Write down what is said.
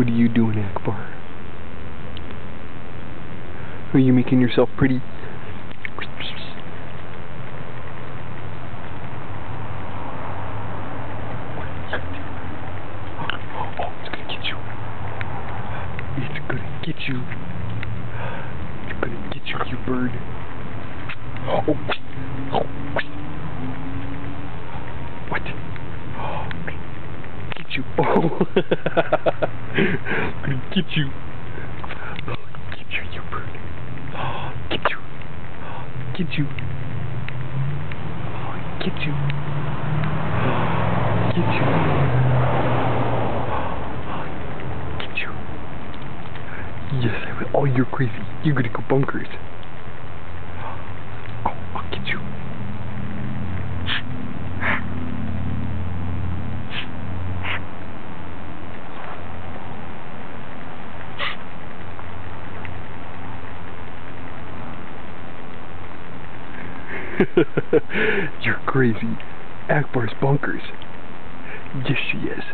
What are you doing, Akbar? Are you making yourself pretty? It's gonna get you. It's gonna get you. It's gonna get you, you bird. Oh. Oh. What? Oh. Get you. Oh. Gonna get you. Oh, get you, you bird. Oh, get you. Oh, get you. Get you. Get you. Get you. Yes, I will. Oh, you're crazy. You're gonna go bunkers. Oh, I'll get you. You're crazy. Akbar's bunkers. Yes, she is.